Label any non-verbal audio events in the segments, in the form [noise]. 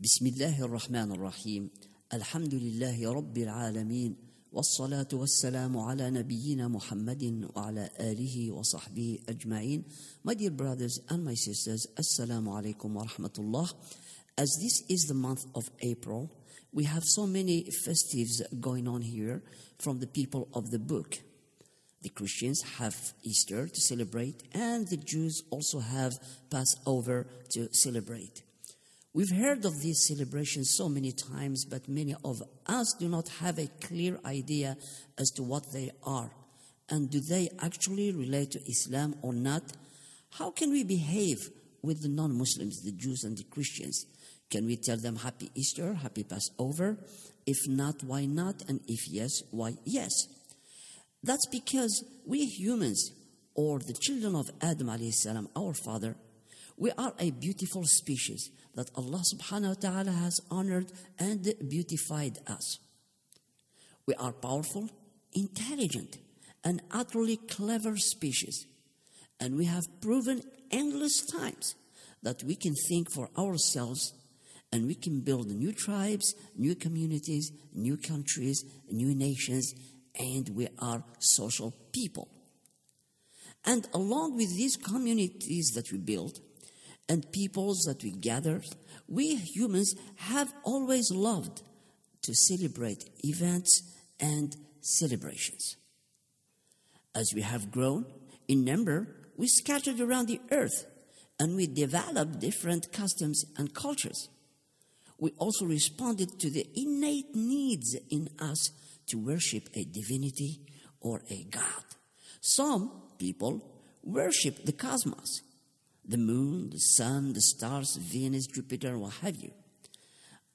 بسم الله الرحمن الرحيم الحمد لله رب العالمين والصلاة والسلام على نبينا محمد وعلى آله وصحبه أجمعين My dear brothers and my sisters Assalamu alaikum wa rahmatullah As this is the month of April we have so many festives going on here from the people of the book the Christians have Easter to celebrate, and the Jews also have Passover to celebrate. We've heard of these celebrations so many times, but many of us do not have a clear idea as to what they are. And do they actually relate to Islam or not? How can we behave with the non Muslims, the Jews and the Christians? Can we tell them Happy Easter, Happy Passover? If not, why not? And if yes, why yes? That's because we humans, or the children of Adam our father, we are a beautiful species that Allah subhanahu wa ta'ala has honored and beautified us. We are powerful, intelligent, and utterly clever species. And we have proven endless times that we can think for ourselves and we can build new tribes, new communities, new countries, new nations, and we are social people. And along with these communities that we build and peoples that we gather, we humans have always loved to celebrate events and celebrations. As we have grown in number, we scattered around the earth and we developed different customs and cultures. We also responded to the innate needs in us to worship a divinity or a god. Some people worship the cosmos, the moon, the sun, the stars, Venus, Jupiter, what have you,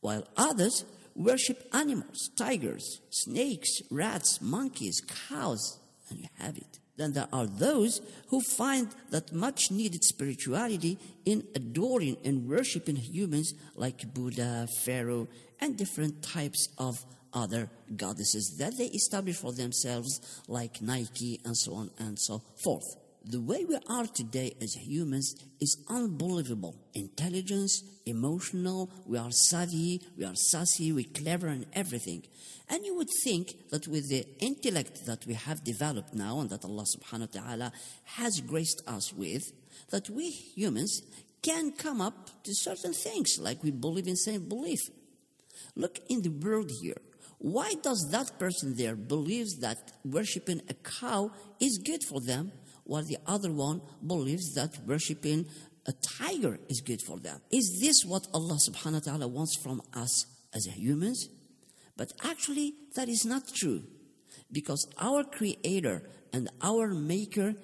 while others worship animals, tigers, snakes, rats, monkeys, cows, and you have it. Then there are those who find that much needed spirituality in adoring and worshiping humans like Buddha, Pharaoh, and different types of other goddesses that they establish for themselves, like Nike and so on and so forth. The way we are today as humans is unbelievable. Intelligence, emotional, we are savvy, we are sassy, we're clever and everything. And you would think that with the intellect that we have developed now and that Allah subhanahu wa ta'ala has graced us with, that we humans can come up to certain things like we believe in same belief. Look in the world here. Why does that person there believes that worshiping a cow is good for them, while the other one believes that worshiping a tiger is good for them? Is this what Allah subhanahu wa ta'ala wants from us as humans? But actually, that is not true. Because our Creator and our Maker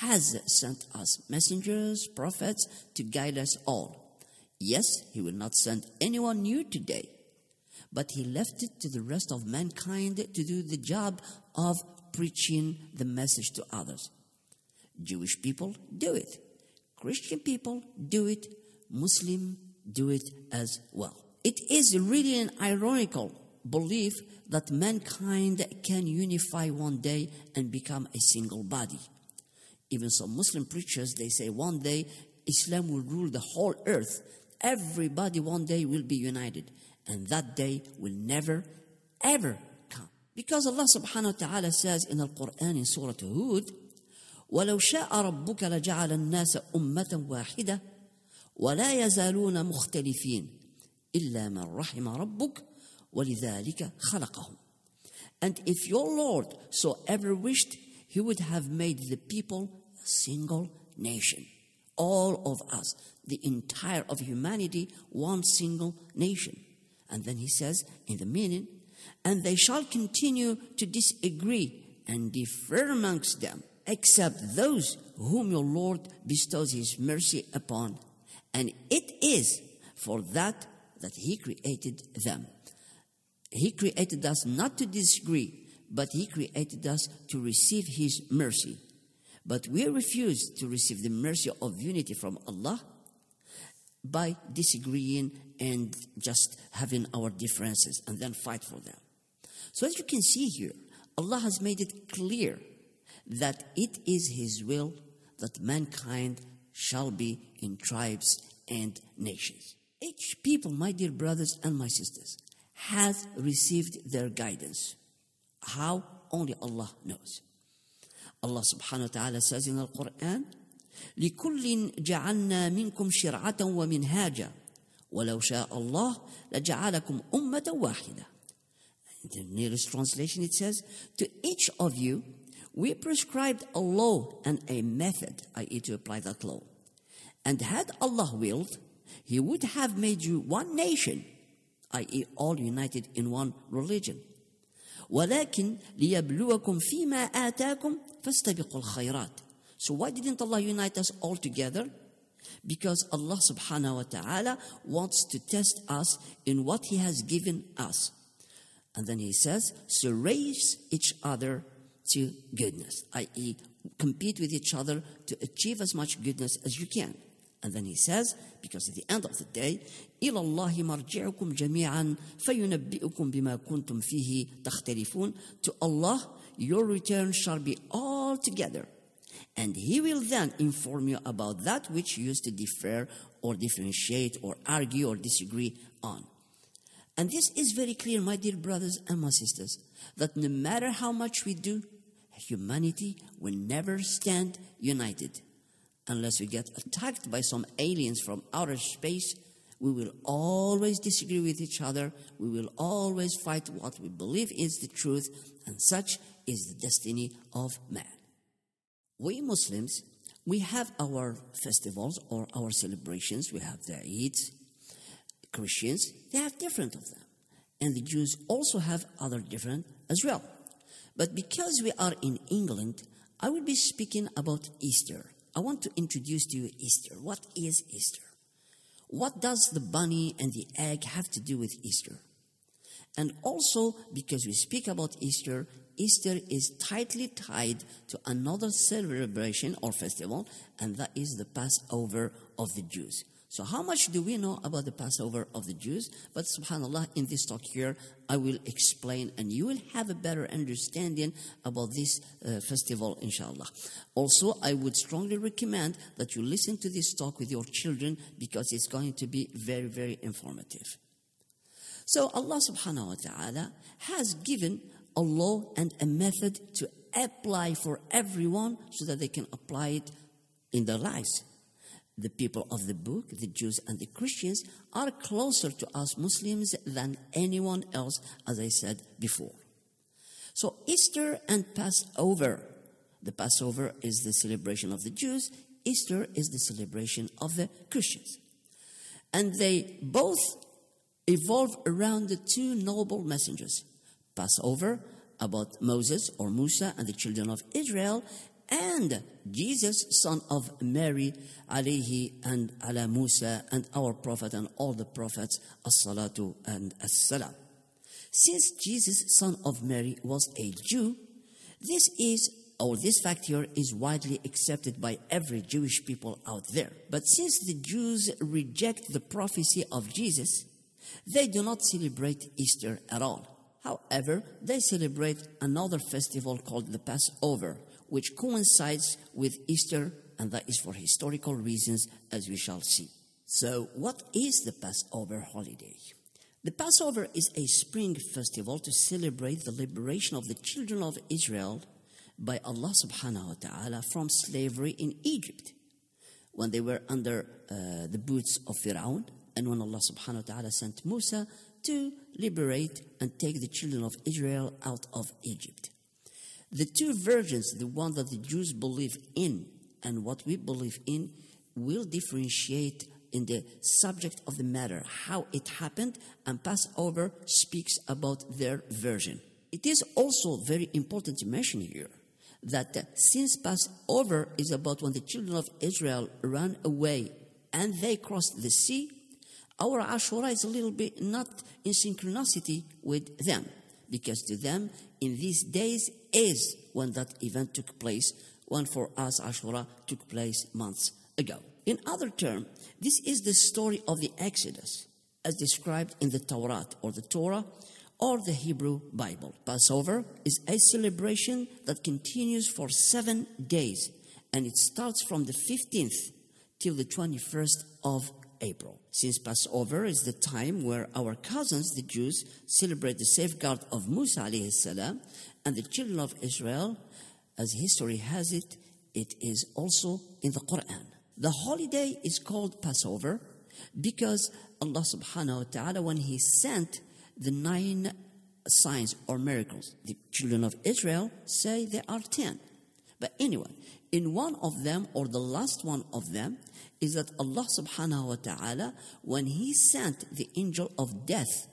has sent us messengers, prophets to guide us all. Yes, He will not send anyone new today but he left it to the rest of mankind to do the job of preaching the message to others. Jewish people do it. Christian people do it. Muslim do it as well. It is really an ironical belief that mankind can unify one day and become a single body. Even some Muslim preachers, they say one day Islam will rule the whole earth. Everybody one day will be united and that day will never ever come because Allah subhanahu wa ta'ala says in the Quran in Surah Hud ولو شاء ربك لجعل الناس أمة واحدة ولا يزالون مختلفين إلا من رحم ربك ولذلك خلقهم And if your Lord so ever wished, He would have made the people a single nation. All of us, the entire of humanity, one single nation. And then he says in the meaning, and they shall continue to disagree and differ amongst them, except those whom your Lord bestows his mercy upon. And it is for that that he created them. He created us not to disagree, but he created us to receive his mercy. But we refuse to receive the mercy of unity from Allah by disagreeing and just having our differences and then fight for them. So, as you can see here, Allah has made it clear that it is His will that mankind shall be in tribes and nations. Each people, my dear brothers and my sisters, has received their guidance. How? Only Allah knows. Allah subhanahu wa ta'ala says in the Quran, لكل جعلنا منكم شرعة ومنهاجا ولو شاء الله لجعلكم أمة واحدة. In the nearest translation it says, to each of you we prescribed a law and a method, i.e. to apply that law. And had Allah willed, He would have made you one nation, i.e. all united in one religion. ولكن ليبلوكم فيما آتاكم فاستبقوا الخيرات. So why didn't Allah unite us all together? Because Allah subhanahu wa ta'ala wants to test us in what He has given us. And then He says, so raise each other to goodness, i.e., compete with each other to achieve as much goodness as you can. And then he says, because at the end of the day, إلى الله مرجعكم جميعا فينبئكم بما كنتم فيه تختلفون. To Allah, your return shall be all together. And he will then inform you about that which you used to differ or differentiate or argue or disagree on. And this is very clear, my dear brothers and my sisters, that no matter how much we do, humanity will never stand united. Unless we get attacked by some aliens from outer space, we will always disagree with each other. We will always fight what we believe is the truth, and such is the destiny of man. We Muslims, we have our festivals or our celebrations. We have the Eid. Christians, they have different of them. And the Jews also have other different as well. But because we are in England, I will be speaking about Easter. I want to introduce to you Easter. What is Easter? What does the bunny and the egg have to do with Easter? And also, because we speak about Easter, Easter is tightly tied to another celebration or festival, and that is the Passover of the Jews. So, how much do we know about the Passover of the Jews? But subhanAllah, in this talk here, I will explain and you will have a better understanding about this uh, festival, inshallah. Also, I would strongly recommend that you listen to this talk with your children because it's going to be very, very informative. So, Allah subhanahu wa ta'ala has given a law and a method to apply for everyone so that they can apply it in their lives the people of the book, the Jews and the Christians, are closer to us Muslims than anyone else, as I said before. So Easter and Passover. The Passover is the celebration of the Jews, Easter is the celebration of the Christians. And they both evolve around the two noble messengers. Passover about Moses or Musa and the children of Israel, and Jesus, son of Mary, alayhi and ala Musa, and our prophet and all the prophets, as-salatu and as-salam. Since Jesus, son of Mary, was a Jew, this is or this fact here is widely accepted by every Jewish people out there. But since the Jews reject the prophecy of Jesus, they do not celebrate Easter at all. However, they celebrate another festival called the Passover, which coincides with Easter, and that is for historical reasons, as we shall see. So, what is the Passover holiday? The Passover is a spring festival to celebrate the liberation of the children of Israel by Allah subhanahu wa ta'ala from slavery in Egypt when they were under uh, the boots of Pharaoh and when Allah subhanahu wa ta'ala sent Musa to liberate and take the children of Israel out of Egypt. The two versions, the one that the Jews believe in and what we believe in, will differentiate in the subject of the matter, how it happened, and Passover speaks about their version. It is also very important to mention here that uh, since Passover is about when the children of Israel ran away and they crossed the sea, our Ashura is a little bit not in synchronicity with them because to them in these days is when that event took place, when for us Ashura took place months ago. In other terms, this is the story of the Exodus as described in the Torah or the Torah or the Hebrew Bible. Passover is a celebration that continues for seven days and it starts from the 15th till the 21st of April. Since Passover is the time where our cousins, the Jews, celebrate the safeguard of Musa alayhi and the children of Israel, as history has it, it is also in the Quran. The holiday is called Passover because Allah subhanahu wa ta'ala, when He sent the nine signs or miracles, the children of Israel say there are ten. But anyway, in one of them, or the last one of them, is that Allah subhanahu wa ta'ala, when He sent the angel of death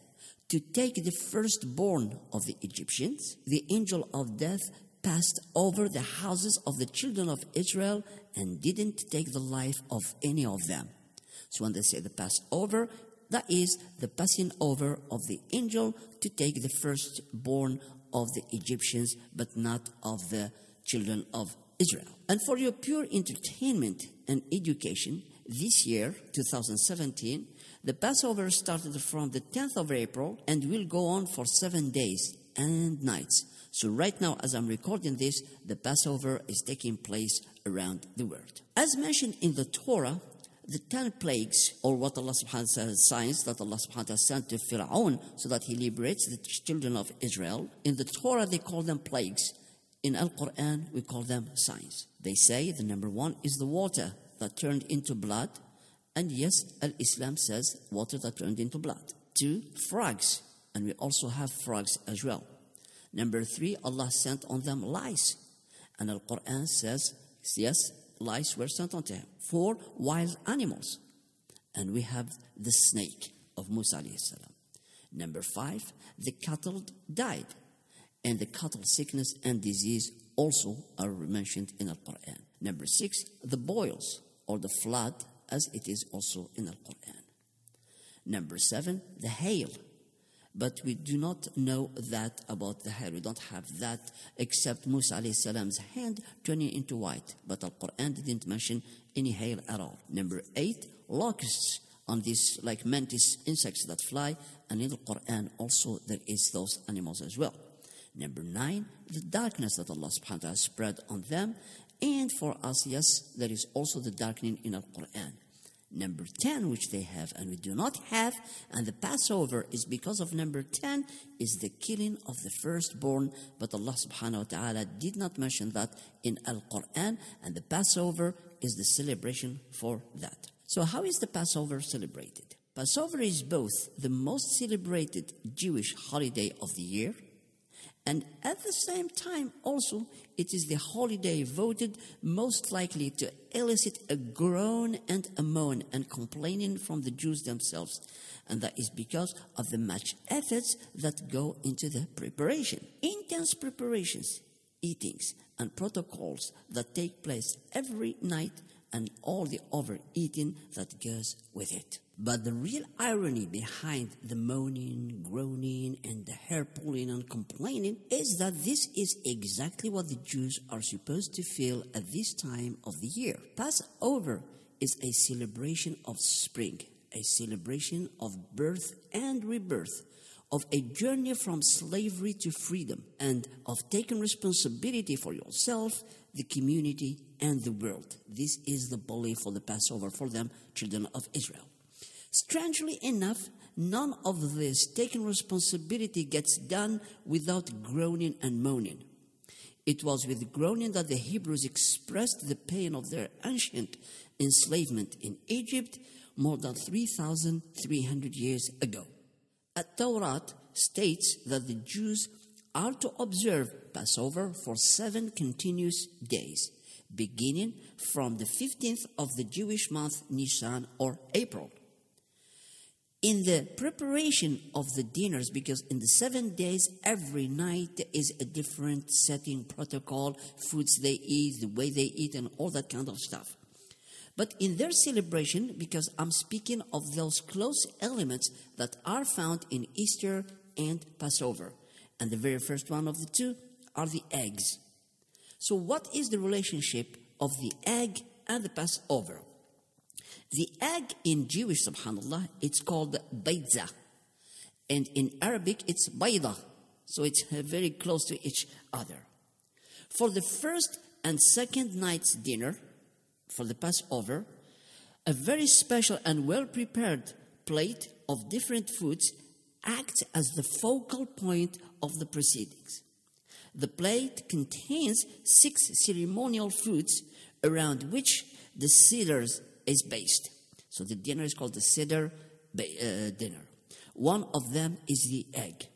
to take the firstborn of the Egyptians, the angel of death passed over the houses of the children of Israel and didn't take the life of any of them. So when they say the Passover, that is the passing over of the angel to take the firstborn of the Egyptians, but not of the children of Israel. And for your pure entertainment and education, this year, 2017, the Passover started from the 10th of April and will go on for seven days and nights. So, right now, as I'm recording this, the Passover is taking place around the world. As mentioned in the Torah, the ten plagues, or what Allah subhanahu wa ta'ala signs that Allah subhanahu wa ta'ala sent to Fir'aun so that he liberates the children of Israel, in the Torah they call them plagues. In Al Quran, we call them signs. They say the number one is the water that turned into blood. And yes, Al Islam says water that turned into blood. Two, frogs. And we also have frogs as well. Number three, Allah sent on them lice. And Al Quran says, yes, lice were sent unto him. Four, wild animals. And we have the snake of Musa. Number five, the cattle died and the cattle sickness and disease also are mentioned in Al Quran. Number six, the boils or the flood, as it is also in Al Quran. Number seven, the hail. But we do not know that about the hail. We don't have that except Musa salam's hand turning into white. But Al Quran didn't mention any hail at all. Number eight, locusts on these like mantis insects that fly. And in the Quran also there is those animals as well. Number nine, the darkness that Allah subhanahu wa ta'ala spread on them. And for us, yes, there is also the darkening in Al Quran. Number 10, which they have and we do not have, and the Passover is because of number 10, is the killing of the firstborn. But Allah subhanahu wa ta'ala did not mention that in Al Quran, and the Passover is the celebration for that. So, how is the Passover celebrated? Passover is both the most celebrated Jewish holiday of the year and at the same time, also, it is the holiday voted most likely to elicit a groan and a moan and complaining from the Jews themselves. And that is because of the much efforts that go into the preparation. Intense preparations, eatings, and protocols that take place every night and all the overeating that goes with it. But the real irony behind the moaning, groaning, and the hair pulling and complaining is that this is exactly what the Jews are supposed to feel at this time of the year. Passover is a celebration of spring, a celebration of birth and rebirth, of a journey from slavery to freedom, and of taking responsibility for yourself, the community, and the world. This is the belief for the Passover for them, children of Israel. Strangely enough, none of this taking responsibility gets done without groaning and moaning. It was with groaning that the Hebrews expressed the pain of their ancient enslavement in Egypt more than 3,300 years ago. At Torah states that the Jews are to observe Passover for seven continuous days, beginning from the 15th of the Jewish month Nisan or April. In the preparation of the dinners, because in the seven days, every night is a different setting protocol, foods they eat, the way they eat, and all that kind of stuff. But in their celebration, because I'm speaking of those close elements that are found in Easter and Passover. And the very first one of the two are the eggs. So, what is the relationship of the egg and the Passover? The egg in Jewish, subhanAllah, it's called bayza. And in Arabic, it's bayda. So it's very close to each other. For the first and second night's dinner, for the Passover, a very special and well prepared plate of different foods acts as the focal point of the proceedings. The plate contains six ceremonial foods around which the Seder is based. So the dinner is called the Seder uh, dinner. One of them is the egg.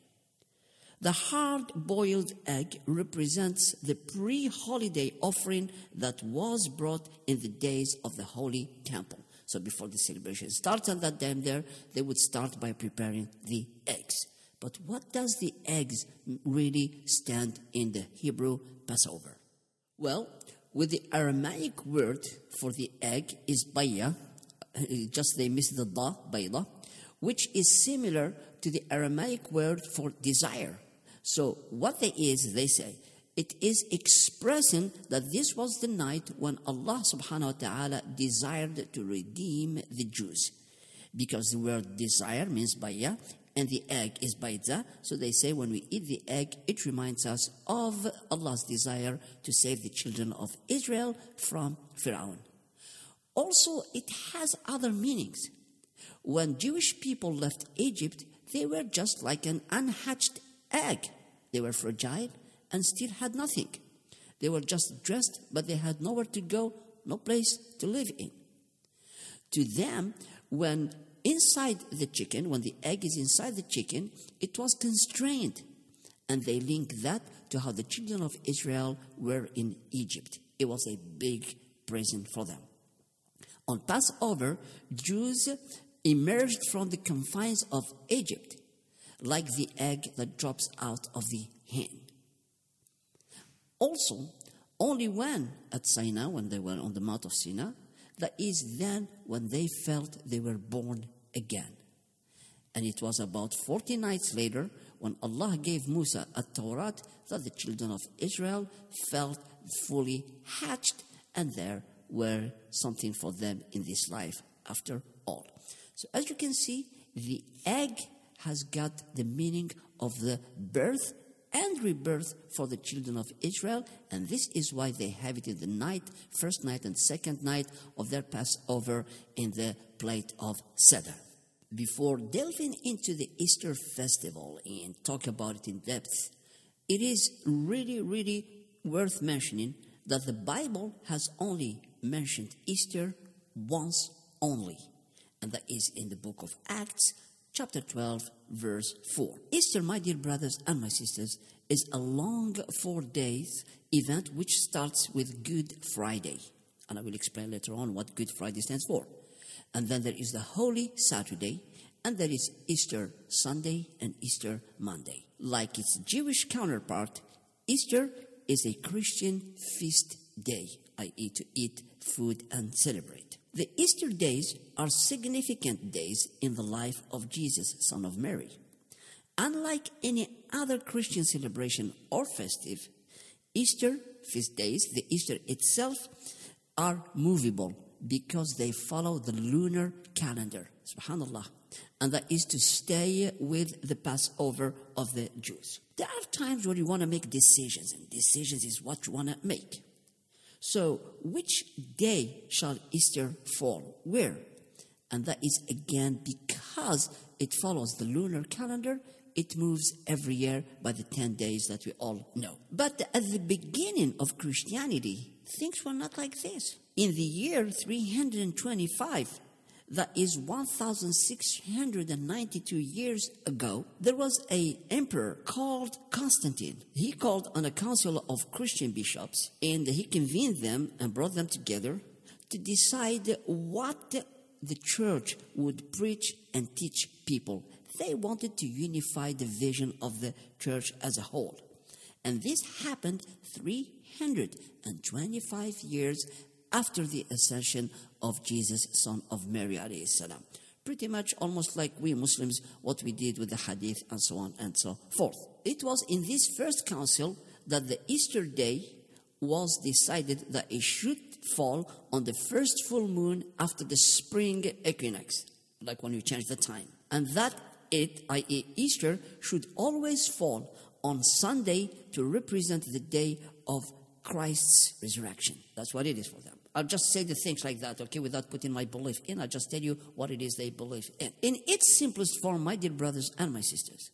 The hard boiled egg represents the pre holiday offering that was brought in the days of the Holy Temple. So before the celebration starts on that time there, they would start by preparing the eggs. But what does the eggs really stand in the Hebrew Passover? Well, with the Aramaic word for the egg is baya, uh, just they missed the da, bayda, which is similar to the Aramaic word for desire. So what they is, they say, it is expressing that this was the night when Allah subhanahu wa ta'ala desired to redeem the Jews. Because the word desire means baya and the egg is baidza. So they say when we eat the egg, it reminds us of Allah's desire to save the children of Israel from Pharaoh. Also, it has other meanings. When Jewish people left Egypt, they were just like an unhatched egg. They were fragile and still had nothing. They were just dressed, but they had nowhere to go, no place to live in. To them, when inside the chicken, when the egg is inside the chicken, it was constrained. And they link that to how the children of Israel were in Egypt. It was a big present for them. On Passover, Jews emerged from the confines of Egypt like the egg that drops out of the hen. Also, only when at Sinai, when they were on the Mount of Sinai, that is then when they felt they were born again. And it was about 40 nights later when Allah gave Musa a Torah that the children of Israel felt fully hatched and there were something for them in this life after all. So as you can see, the egg has got the meaning of the birth and rebirth for the children of Israel, and this is why they have it in the night, first night and second night of their Passover in the plate of Seder. Before delving into the Easter festival and talk about it in depth, it is really, really worth mentioning that the Bible has only mentioned Easter once only, and that is in the book of Acts, chapter 12, verse 4. Easter, my dear brothers and my sisters, is a long four days event which starts with Good Friday. And I will explain later on what Good Friday stands for. And then there is the Holy Saturday, and there is Easter Sunday and Easter Monday. Like its Jewish counterpart, Easter is a Christian feast day, i.e., to eat food and celebrate. The Easter days are significant days in the life of Jesus, son of Mary. Unlike any other Christian celebration or festive, Easter feast days, the Easter itself, are movable because they follow the lunar calendar. Subhanallah. And that is to stay with the Passover of the Jews. There are times where you want to make decisions, and decisions is what you want to make. So, which day shall Easter fall? Where? And that is again because it follows the lunar calendar. It moves every year by the 10 days that we all know. But at the beginning of Christianity, things were not like this. In the year 325, that is 1692 years ago there was a emperor called constantine. He called on a council of christian bishops and he convened them and brought them together to decide what the church would preach and teach people. They wanted to unify the vision of the church as a whole. And this happened 325 years after the ascension of Jesus, son of Mary alayhi salam. Pretty much almost like we Muslims, what we did with the hadith and so on and so forth. It was in this first council that the Easter day was decided that it should fall on the first full moon after the spring equinox, like when you change the time. And that it, i.e., Easter, should always fall on Sunday to represent the day of Christ's resurrection. That's what it is for them. I'll just say the things like that, okay, without putting my belief in. I'll just tell you what it is they believe in. In its simplest form, my dear brothers and my sisters,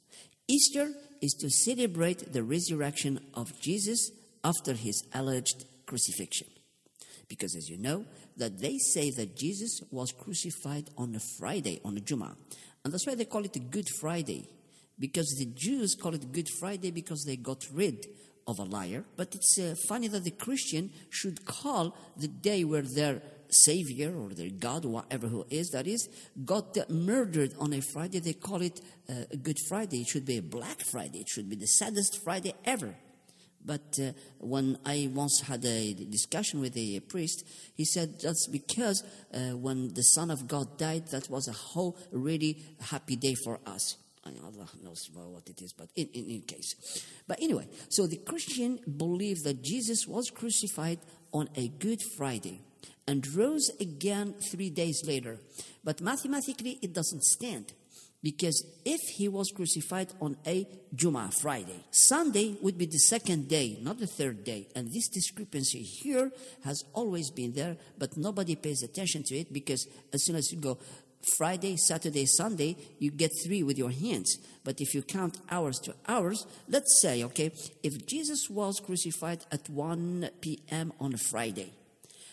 Easter is to celebrate the resurrection of Jesus after his alleged crucifixion. Because as you know, that they say that Jesus was crucified on a Friday, on a Juma. And that's why they call it a Good Friday. Because the Jews call it Good Friday because they got rid of a liar. But it's uh, funny that the Christian should call the day where their Savior or their God, whatever who is, that is, got murdered on a Friday. They call it uh, a Good Friday. It should be a Black Friday. It should be the saddest Friday ever. But uh, when I once had a discussion with a priest, he said that's because uh, when the Son of God died, that was a whole really happy day for us. Allah knows what it is, but in, in, in case. But anyway, so the Christian believed that Jesus was crucified on a Good Friday and rose again three days later. But mathematically, it doesn't stand. Because if he was crucified on a Juma, Friday, Sunday would be the second day, not the third day. And this discrepancy here has always been there, but nobody pays attention to it because as soon as you go Friday, Saturday, Sunday, you get three with your hands. But if you count hours to hours, let's say, okay, if Jesus was crucified at 1 p.m. on a Friday,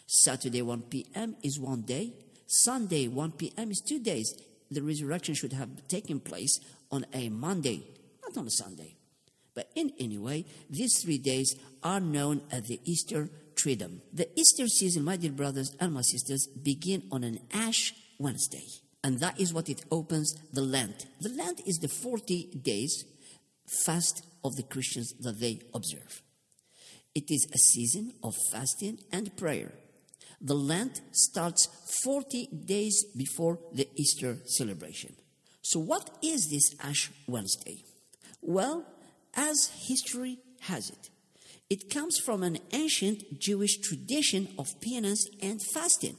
Saturday 1 p.m. is one day, Sunday 1 p.m. is two days the resurrection should have taken place on a Monday, not on a Sunday. But in any way, these three days are known as the Easter Triduum. The Easter season, my dear brothers and my sisters, begin on an Ash Wednesday. And that is what it opens the Lent. The Lent is the 40 days fast of the Christians that they observe. It is a season of fasting and prayer. The Lent starts 40 days before the Easter celebration. So, what is this Ash Wednesday? Well, as history has it, it comes from an ancient Jewish tradition of penance and fasting.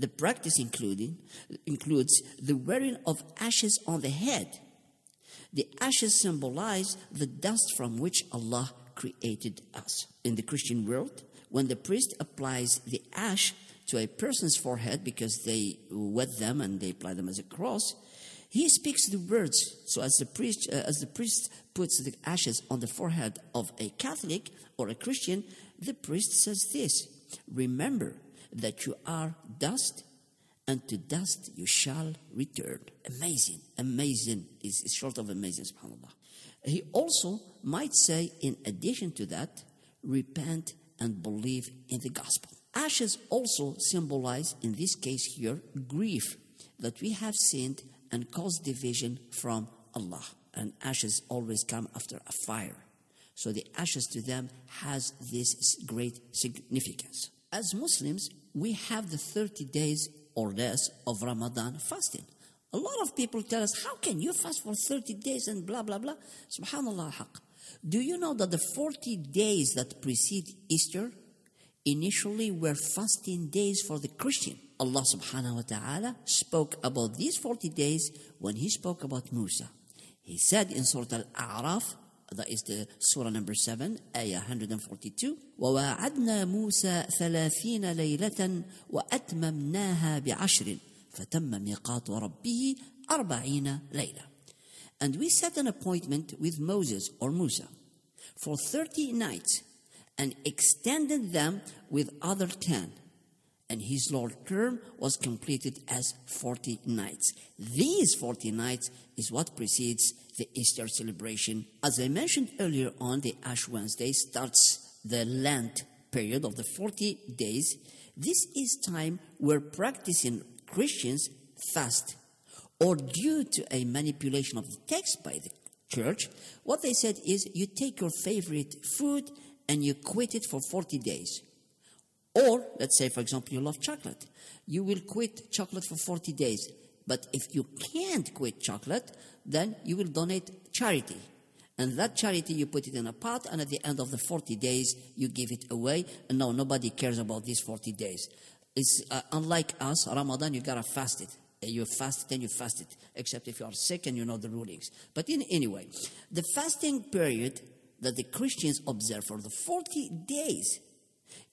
The practice including, includes the wearing of ashes on the head. The ashes symbolize the dust from which Allah created us. In the Christian world, when the priest applies the ash to a person's forehead because they wet them and they apply them as a cross, he speaks the words. So as the priest, uh, as the priest puts the ashes on the forehead of a Catholic or a Christian, the priest says this: "Remember that you are dust, and to dust you shall return." Amazing, amazing is short of amazing. Subhanallah. He also might say, in addition to that, repent and believe in the gospel. Ashes also symbolize, in this case here, grief that we have sinned and caused division from Allah. And ashes always come after a fire. So the ashes to them has this great significance. As Muslims, we have the 30 days or less of Ramadan fasting. A lot of people tell us, how can you fast for 30 days and blah, blah, blah? Subhanallah haq. Do you know that the 40 days that precede Easter initially were fasting days for the Christian? Allah subhanahu wa ta'ala spoke about these 40 days when He spoke about Musa. He said in Surah Al A'raf, that is the surah number 7, ayah 142, وَوَعَدْنَا مُوسَى ثَلَاثِينَ لَيْلَةً وَأَتْمَمْنَاهَا بِعَشْرٍ فَتَمَّ مِيقَاتُ رَبِّهِ أَرْبَعِينَ لَيْلَةً and we set an appointment with Moses or Musa for 30 nights and extended them with other 10. And his Lord term was completed as 40 nights. These 40 nights is what precedes the Easter celebration. As I mentioned earlier on, the Ash Wednesday starts the Lent period of the 40 days. This is time where practicing Christians fast or due to a manipulation of the text by the church, what they said is you take your favorite food and you quit it for 40 days. Or, let's say, for example, you love chocolate. You will quit chocolate for 40 days. But if you can't quit chocolate, then you will donate charity. And that charity, you put it in a pot, and at the end of the 40 days, you give it away. And no, nobody cares about these 40 days. It's uh, unlike us, Ramadan, you gotta fast it you fast, then you fast it, except if you are sick and you know the rulings. But in anyway, the fasting period that the Christians observe for the 40 days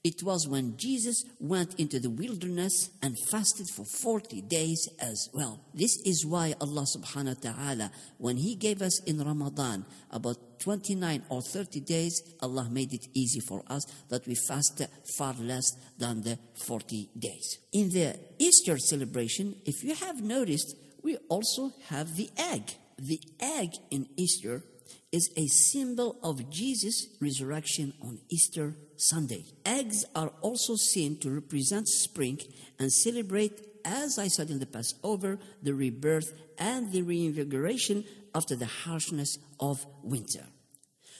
It was when Jesus went into the wilderness and fasted for 40 days as well. This is why Allah subhanahu wa ta'ala, when He gave us in Ramadan about 29 or 30 days, Allah made it easy for us that we fast far less than the 40 days. In the Easter celebration, if you have noticed, we also have the egg. The egg in Easter is a symbol of Jesus' resurrection on Easter Sunday. Eggs are also seen to represent spring and celebrate, as I said in the Passover, the rebirth and the reinvigoration after the harshness of winter.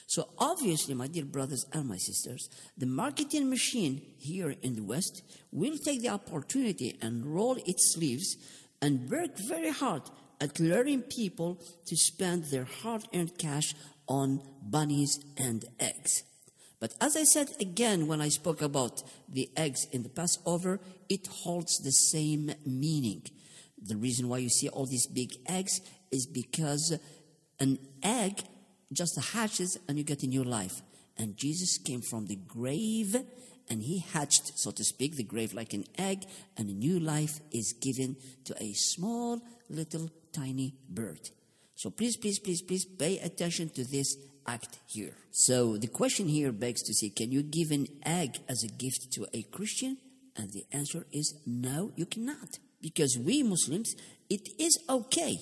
So, obviously, my dear brothers and my sisters, the marketing machine here in the West will take the opportunity and roll its sleeves and work very hard at luring people to spend their hard earned cash on bunnies and eggs. But as I said again when I spoke about the eggs in the Passover, it holds the same meaning. The reason why you see all these big eggs is because an egg just hatches and you get a new life. And Jesus came from the grave and he hatched, so to speak, the grave like an egg, and a new life is given to a small little tiny bird. So please, please, please, please pay attention to this act here. So the question here begs to say, can you give an egg as a gift to a Christian? And the answer is no, you cannot. Because we Muslims, it is okay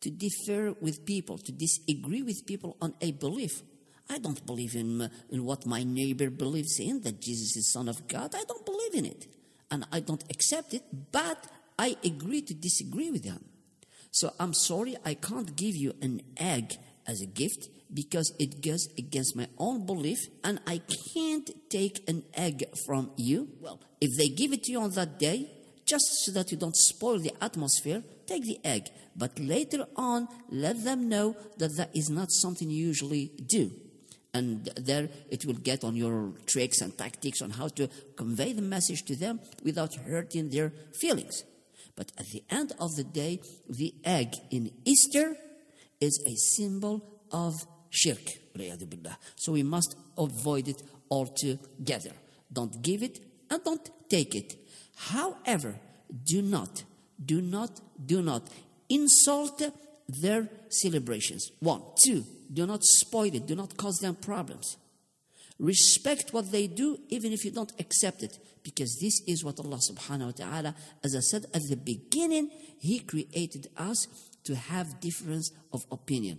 to differ with people, to disagree with people on a belief. I don't believe in, uh, in what my neighbor believes in, that Jesus is Son of God. I don't believe in it. And I don't accept it, but I agree to disagree with them. So I'm sorry, I can't give you an egg as a gift because it goes against my own belief and I can't take an egg from you. Well, if they give it to you on that day, just so that you don't spoil the atmosphere, take the egg. But later on, let them know that that is not something you usually do. And there it will get on your tricks and tactics on how to convey the message to them without hurting their feelings. But at the end of the day, the egg in Easter is a symbol of shirk. So we must avoid it altogether. Don't give it and don't take it. However, do not, do not, do not insult their celebrations. One. Two, do not spoil it, do not cause them problems. Respect what they do, even if you don't accept it, because this is what Allah subhanahu wa ta'ala, as I said at the beginning, He created us to have difference of opinion.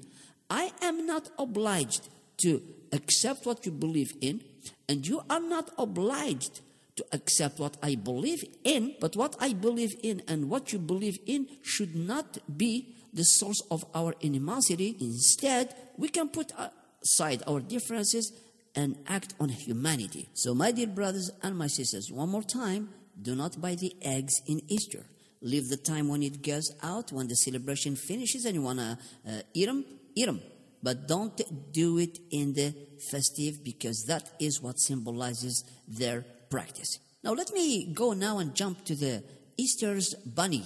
I am not obliged to accept what you believe in, and you are not obliged to accept what I believe in, but what I believe in and what you believe in should not be the source of our animosity. Instead, we can put aside our differences and act on humanity. So, my dear brothers and my sisters, one more time do not buy the eggs in Easter. Leave the time when it goes out, when the celebration finishes and you want to uh, eat them, eat them. But don't do it in the festive because that is what symbolizes their practice. Now, let me go now and jump to the Easter's bunny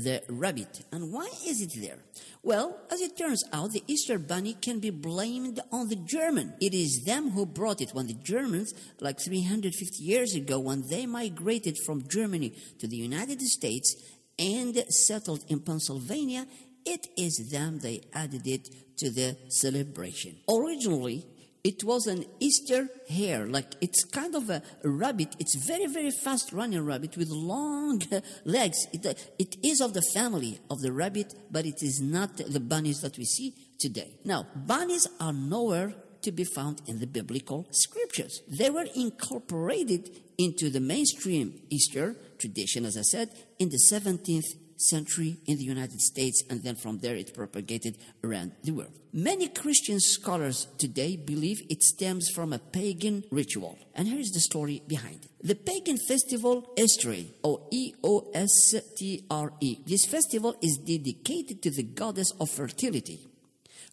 the rabbit. And why is it there? Well, as it turns out, the Easter bunny can be blamed on the German. It is them who brought it when the Germans, like 350 years ago, when they migrated from Germany to the United States and settled in Pennsylvania, it is them they added it to the celebration. Originally, it was an Easter hare, like it's kind of a, rabbit. It's very, very fast running rabbit with long [laughs] legs. It, uh, it is of the family of the rabbit, but it is not the bunnies that we see today. Now, bunnies are nowhere to be found in the biblical scriptures. They were incorporated into the mainstream Easter tradition, as I said, in the 17th century in the United States, and then from there it propagated around the world. Many Christian scholars today believe it stems from a pagan ritual. And here is the story behind it. The pagan festival Eostre, or E O S T R E. This festival is dedicated to the goddess of fertility,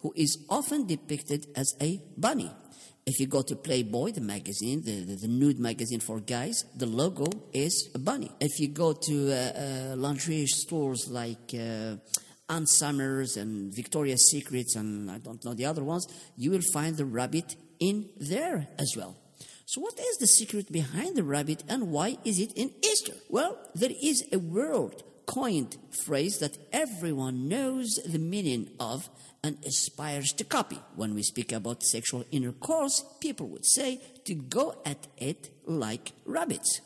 who is often depicted as a bunny. If you go to Playboy, the magazine, the, the, the, nude magazine for guys, the logo is a bunny. If you go to uh, uh, lingerie stores like uh, Ann Summers and Victoria's Secrets and I don't know the other ones, you will find the rabbit in there as well. So, what is the secret behind the rabbit and why is it in Easter? Well, there is a word coined phrase that everyone knows the meaning of and aspires to copy. When we speak about sexual intercourse, people would say to go at it like rabbits.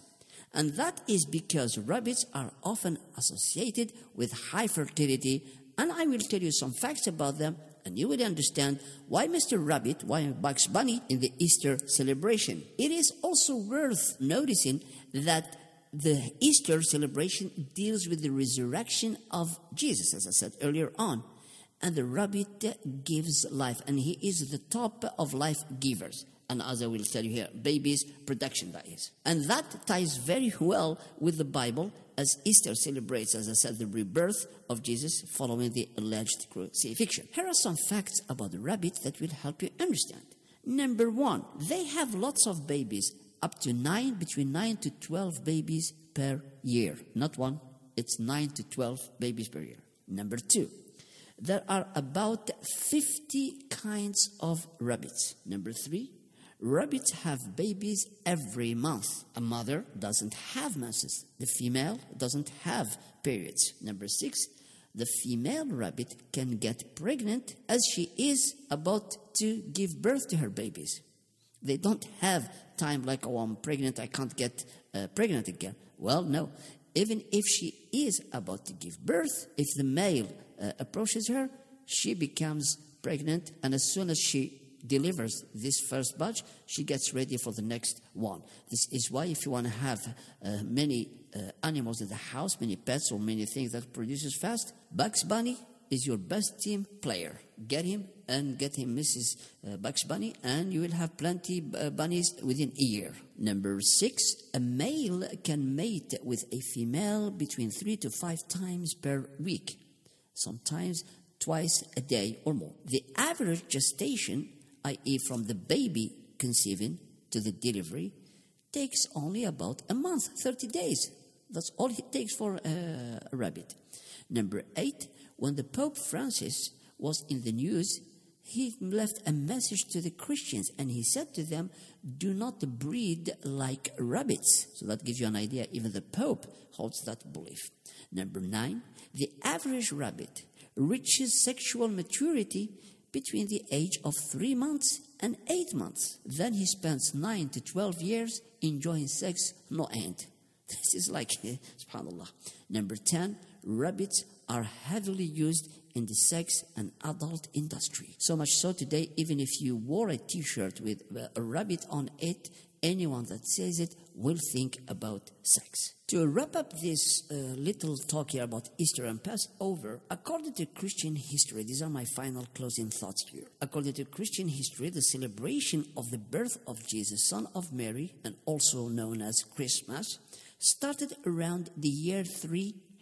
And that is because rabbits are often associated with high fertility, and I will tell you some facts about them and you will understand why Mr. Rabbit, why Bugs Bunny in the Easter celebration. It is also worth noticing that the Easter celebration deals with the resurrection of Jesus, as I said earlier on. And the rabbit gives life, and he is the top of life givers. And as I will tell you here, babies' production that is. And that ties very well with the Bible as Easter celebrates, as I said, the rebirth of Jesus following the alleged crucifixion. Here are some facts about the rabbit that will help you understand. Number one, they have lots of babies, up to nine, between nine to 12 babies per year. Not one, it's nine to 12 babies per year. Number two, there are about 50 kinds of rabbits. Number three, Rabbits have babies every month. A mother doesn't have menses. The female doesn't have periods. Number six, the female rabbit can get pregnant as she is about to give birth to her babies. They don't have time like, oh, I'm pregnant, I can't get uh, pregnant again. Well, no. Even if she is about to give birth, if the male uh, approaches her, she becomes pregnant, and as soon as she delivers this first batch, she gets ready for the next one. This is why, if you want to have uh, many uh, animals in the house, many pets, or many things that produces fast, Bugs Bunny is your best team player. Get him and get him Mrs. Uh, Bugs Bunny, and you will have plenty uh, bunnies within a year. Number six, a male can mate with a female between three to five times per week, sometimes twice a day or more. The average gestation i.e., from the baby conceiving to the delivery, takes only about a month, 30 days. That's all it takes for a, a rabbit. Number eight, when the Pope Francis was in the news, he left a message to the Christians and he said to them, Do not breed like rabbits. So that gives you an idea. Even the Pope holds that belief. Number nine, the average rabbit reaches sexual maturity between the age of three months and eight months. Then he spends nine to 12 years enjoying sex, no end. [laughs] This is like, [laughs] subhanAllah. Number 10, rabbits are heavily used in the sex and adult industry. So much so today, even if you wore a t shirt with a rabbit on it, anyone that says it will think about sex. To wrap up this uh, little talk here about Easter and Passover, according to Christian history, these are my final closing thoughts here. According to Christian history, the celebration of the birth of Jesus, son of Mary, and also known as Christmas, started around the year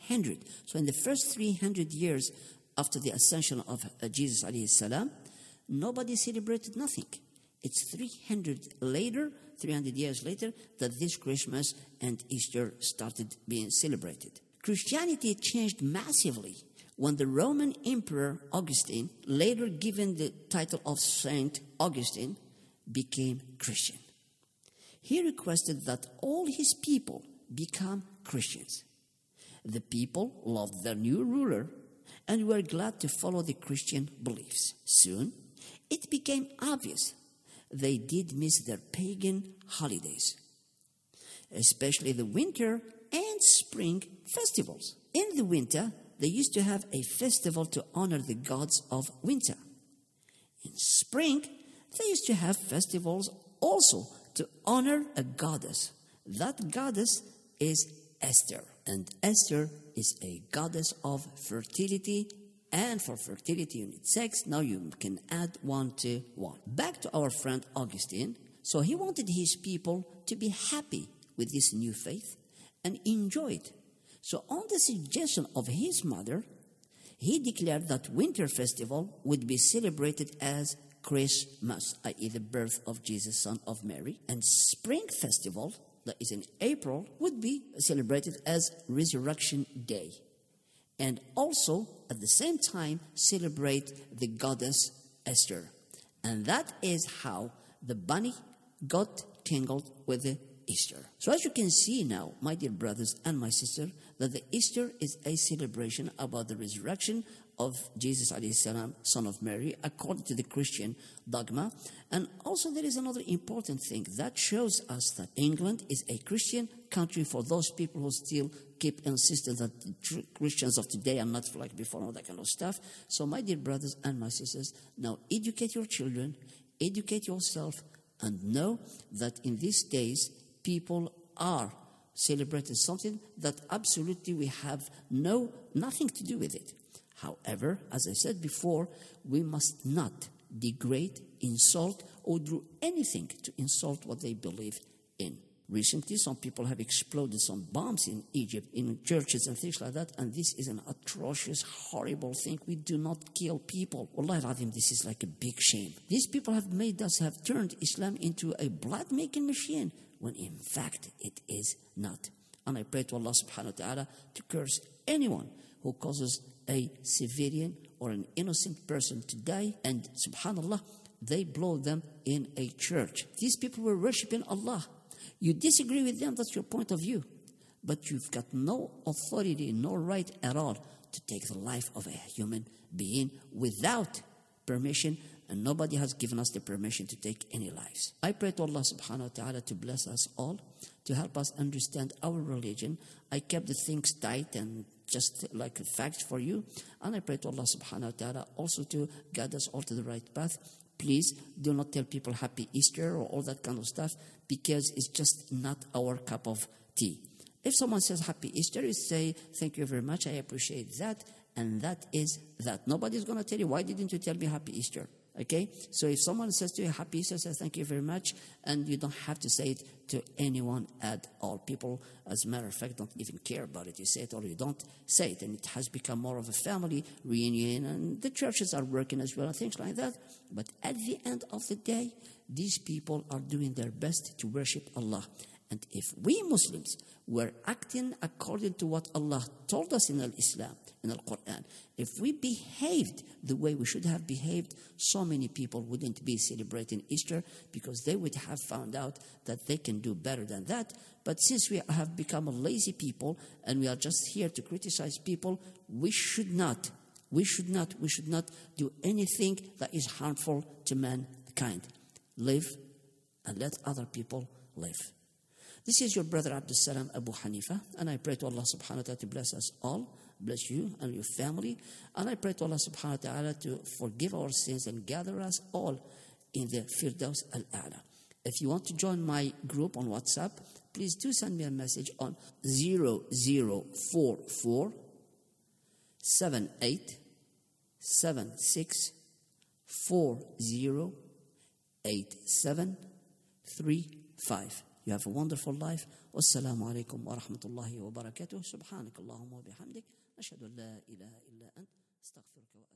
300. So in the first 300 years after the ascension of uh, Jesus salam, nobody celebrated nothing. It's 300 later 300 years later, that this Christmas and Easter started being celebrated. Christianity changed massively when the Roman Emperor Augustine, later given the title of Saint Augustine, became Christian. He requested that all his people become Christians. The people loved their new ruler and were glad to follow the Christian beliefs. Soon, it became obvious they did miss their pagan holidays, especially the winter and spring festivals. In the winter, they used to have a festival to honor the gods of winter. In spring, they used to have festivals also to honor a goddess. That goddess is Esther, and Esther is a goddess of fertility and for fertility you need sex. Now you can add one to one. Back to our friend Augustine. So he wanted his people to be happy with this new faith and enjoy it. So on the suggestion of his mother, he declared that winter festival would be celebrated as Christmas, i.e. the birth of Jesus, son of Mary, and spring festival, that is in April, would be celebrated as Resurrection Day and also at the same time celebrate the goddess Esther. And that is how the bunny got tangled with the Easter. So, as you can see now, my dear brothers and my sister, that the Easter is a celebration about the resurrection of Jesus salam, son of Mary, according to the Christian dogma. And also, there is another important thing that shows us that England is a Christian country for those people who still keep insisting that Christians of today are not like before, all that kind of stuff. So, my dear brothers and my sisters, now educate your children, educate yourself, and know that in these days, people are celebrating something that absolutely we have no nothing to do with it. However, as I said before, we must not degrade, insult, or do anything to insult what they believe in. Recently, some people have exploded some bombs in Egypt, in churches and things like that, and this is an atrocious, horrible thing. We do not kill people. Wallahi this is like a big shame. These people have made us, have turned Islam into a blood making machine, when in fact it is not. And I pray to Allah subhanahu wa ta'ala to curse anyone who causes a civilian or an innocent person to die, and subhanAllah, they blow them in a church. These people were worshiping Allah. You disagree with them, that's your point of view. But you've got no authority, no right at all to take the life of a human being without permission, and nobody has given us the permission to take any lives. I pray to Allah subhanahu wa ta'ala to bless us all, to help us understand our religion. I kept the things tight and just like a fact for you. And I pray to Allah subhanahu wa ta'ala also to guide us all to the right path. Please do not tell people happy Easter or all that kind of stuff because it's just not our cup of tea. If someone says happy Easter, you say, Thank you very much, I appreciate that, and that is that. Nobody's going to tell you, Why didn't you tell me happy Easter? Okay? So if someone says to you, Happy Easter, say thank you very much, and you don't have to say it to anyone at all. People, as a matter of fact, don't even care about it. You say it or you don't say it, and it has become more of a family reunion, and the churches are working as well, and things like that. But at the end of the day, these people are doing their best to worship Allah. And if we Muslims were acting according to what Allah told us in Islam, in the Quran, if we behaved the way we should have behaved, so many people wouldn't be celebrating Easter because they would have found out that they can do better than that. But since we have become a lazy people and we are just here to criticize people, we should not, we should not, we should not do anything that is harmful to mankind. Live and let other people live. This is your brother Abdul Salam Abu Hanifa, and I pray to Allah subhanahu wa ta'ala to bless us all, bless you and your family, and I pray to Allah subhanahu wa ta'ala to forgive our sins and gather us all in the Firdaus al A'la. If you want to join my group on WhatsApp, please do send me a message on 0044 78 76 40 87 35. You have a wonderful life. والسلام عليكم ورحمة الله وبركاته سبحانك اللهم وبحمدك أشهد أن لا إله إلا أنت استغفرك وأتوب إليك